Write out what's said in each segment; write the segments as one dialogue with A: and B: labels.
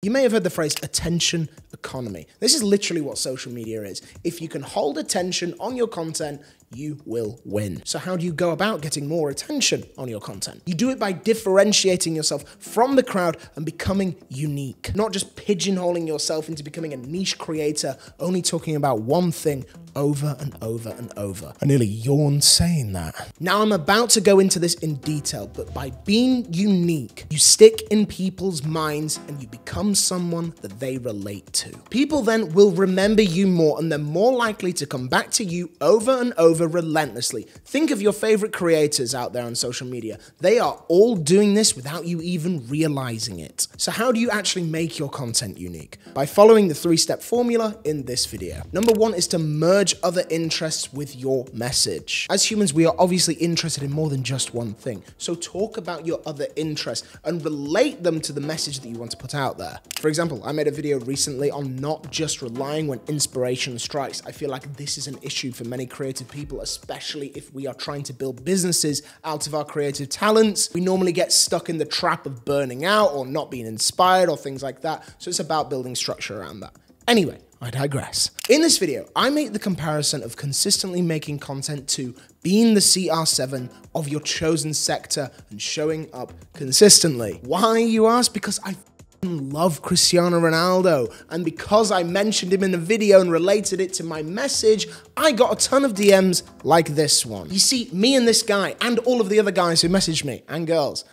A: You may have heard the phrase attention economy. This is literally what social media is. If you can hold attention on your content, you will win. So, how do you go about getting more attention on your content? You do it by differentiating yourself from the crowd and becoming unique, not just pigeonholing yourself into becoming a niche creator, only talking about one thing over and over and over. I nearly yawned saying that. Now, I'm about to go into this in detail, but by being unique, you stick in people's minds and you become someone that they relate to. People then will remember you more and they're more likely to come back to you over and over relentlessly. Think of your favorite creators out there on social media. They are all doing this without you even realizing it. So, how do you actually make your content unique? By following the three step formula in this video. Number one is to merge other interests with your message. As humans, we are obviously interested in more than just one thing. So, talk about your other interests and relate them to the message that you want to put out there. For example, I made a video recently on not just relying when inspiration strikes. I feel like this is an issue for many creative people people, especially if we are trying to build businesses out of our creative talents. We normally get stuck in the trap of burning out or not being inspired or things like that. So it's about building structure around that. Anyway, I digress. In this video, I make the comparison of consistently making content to being the CR7 of your chosen sector and showing up consistently. Why, you ask? Because I love Cristiano Ronaldo. And because I mentioned him in the video and related it to my message, I got a ton of DMs like this one. You see, me and this guy, and all of the other guys who messaged me, and girls,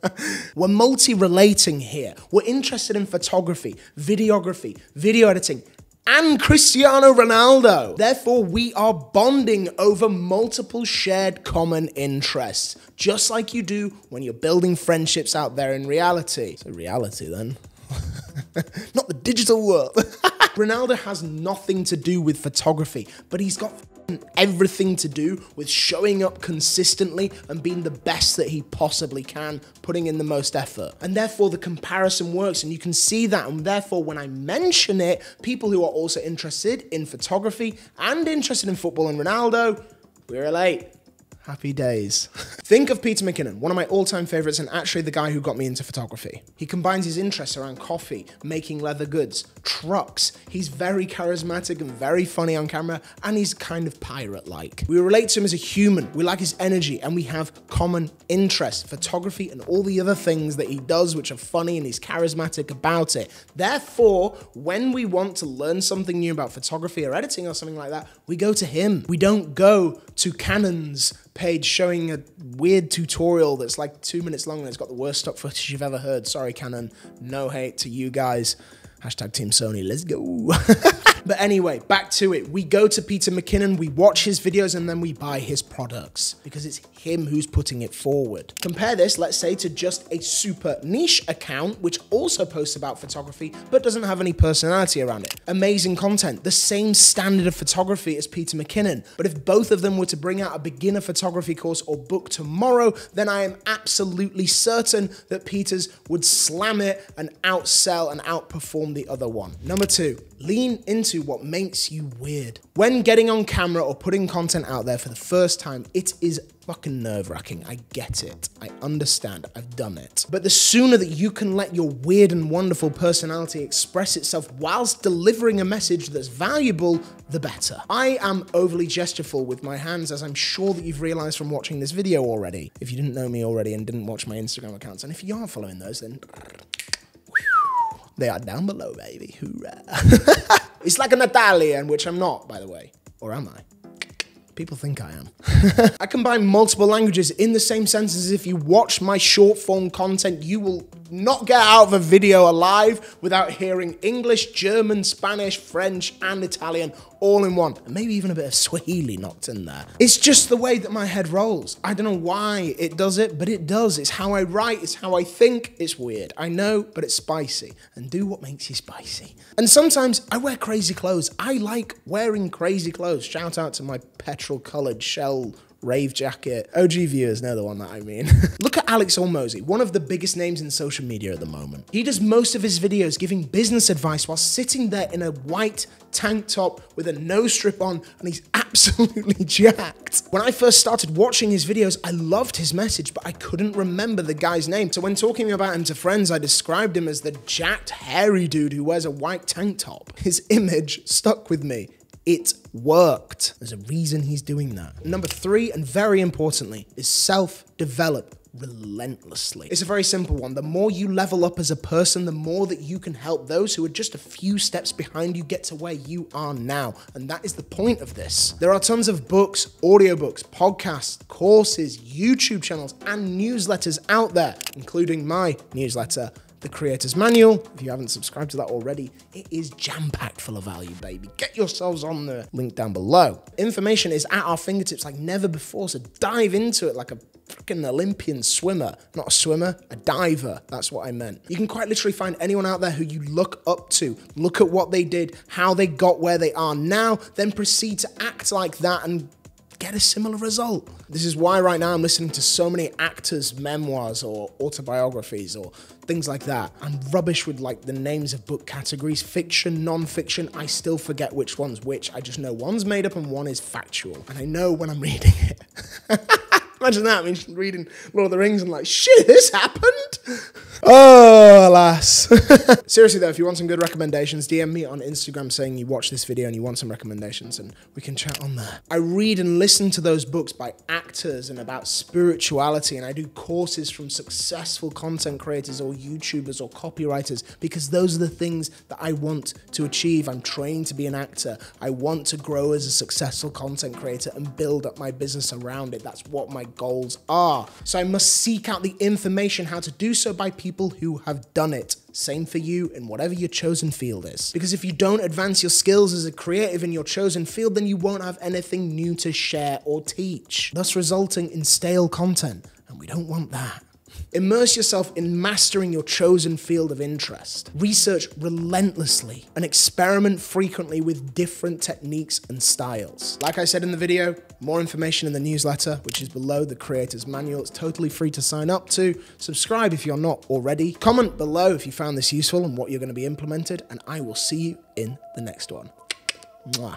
A: we're multi relating here. We're interested in photography, videography, video editing, and Cristiano Ronaldo. Therefore, we are bonding over multiple shared common interests, just like you do when you're building friendships out there in reality. So, reality then. Not the digital world. Ronaldo has nothing to do with photography, but he's got everything to do with showing up consistently and being the best that he possibly can, putting in the most effort. And therefore, the comparison works, and you can see that. And therefore, when I mention it, people who are also interested in photography and interested in football and Ronaldo, we relate. Happy days. Think of Peter McKinnon, one of my all time favorites, and actually the guy who got me into photography. He combines his interests around coffee, making leather goods, trucks. He's very charismatic and very funny on camera, and he's kind of pirate like. We relate to him as a human, we like his energy, and we have common interests photography and all the other things that he does, which are funny, and he's charismatic about it. Therefore, when we want to learn something new about photography or editing or something like that, we go to him. We don't go to Canon's page showing a weird tutorial that's like two minutes long and it's got the worst stock footage you've ever heard. Sorry, Canon. No hate to you guys. Hashtag Team Sony, let's go. but anyway, back to it. We go to Peter McKinnon, we watch his videos, and then we buy his products because it's him who's putting it forward. Compare this, let's say, to just a super niche account, which also posts about photography, but doesn't have any personality around it. Amazing content, the same standard of photography as Peter McKinnon. But if both of them were to bring out a beginner photography course or book tomorrow, then I am absolutely certain that Peter's would slam it and outsell and outperform the other one. Number two, lean into what makes you weird. When getting on camera or putting content out there for the first time, it is fucking nerve wracking. I get it. I understand. I've done it. But the sooner that you can let your weird and wonderful personality express itself whilst delivering a message that's valuable, the better. I am overly gestureful with my hands, as I'm sure that you've realized from watching this video already. If you didn't know me already and didn't watch my Instagram accounts, and if you aren't following those, then they are down below, baby. Hoorah. it's like an Italian, which I'm not, by the way. Or am I? People think I am. I combine multiple languages in the same sense as if you watch my short form content, you will not get out of a video alive without hearing English, German, Spanish, French, and Italian all in one. And maybe even a bit of Swahili knocked in there. It's just the way that my head rolls. I don't know why it does it, but it does. It's how I write, it's how I think. It's weird. I know, but it's spicy. And do what makes you spicy. And sometimes I wear crazy clothes. I like wearing crazy clothes. Shout out to my petrol colored shell rave jacket. OG viewers know the one that I mean. Look at Alex Hormozi, one of the biggest names in social media at the moment. He does most of his videos giving business advice while sitting there in a white tank top with a nose strip on, and he's absolutely jacked. When I first started watching his videos, I loved his message, but I couldn't remember the guy's name. So when talking about him to friends, I described him as the jacked, hairy dude who wears a white tank top. His image stuck with me. It worked. There's a reason he's doing that. Number three, and very importantly, is self develop relentlessly. It's a very simple one. The more you level up as a person, the more that you can help those who are just a few steps behind you get to where you are now. And that is the point of this. There are tons of books, audiobooks, podcasts, courses, YouTube channels, and newsletters out there, including my newsletter the Creator's Manual. If you haven't subscribed to that already, it is jam packed full of value, baby. Get yourselves on the link down below. Information is at our fingertips like never before, so dive into it like a freaking Olympian swimmer. Not a swimmer, a diver. That's what I meant. You can quite literally find anyone out there who you look up to, look at what they did, how they got where they are now, then proceed to act like that and get a similar result. This is why right now I'm listening to so many actors' memoirs or autobiographies or things like that. I'm rubbish with like the names of book categories, fiction, non-fiction. I still forget which one's which. I just know one's made up and one is factual. And I know when I'm reading it. Imagine that, I mean, reading Lord of the Rings and like, shit, this happened? Oh, alas. Seriously though, if you want some good recommendations, DM me on Instagram saying you watch this video and you want some recommendations and we can chat on there. I read and listen to those books by actors and about spirituality and I do courses from successful content creators or YouTubers or copywriters because those are the things that I want to achieve. I'm trained to be an actor. I want to grow as a successful content creator and build up my business around it. That's what my goals are. So I must seek out the information how to do so by people who have done it. Same for you in whatever your chosen field is. Because if you don't advance your skills as a creative in your chosen field, then you won't have anything new to share or teach, thus resulting in stale content. And we don't want that. Immerse yourself in mastering your chosen field of interest. Research relentlessly and experiment frequently with different techniques and styles. Like I said in the video, more information in the newsletter, which is below the creator's manual. It's totally free to sign up to. Subscribe if you're not already. Comment below if you found this useful and what you're going to be implemented, and I will see you in the next one. Mwah.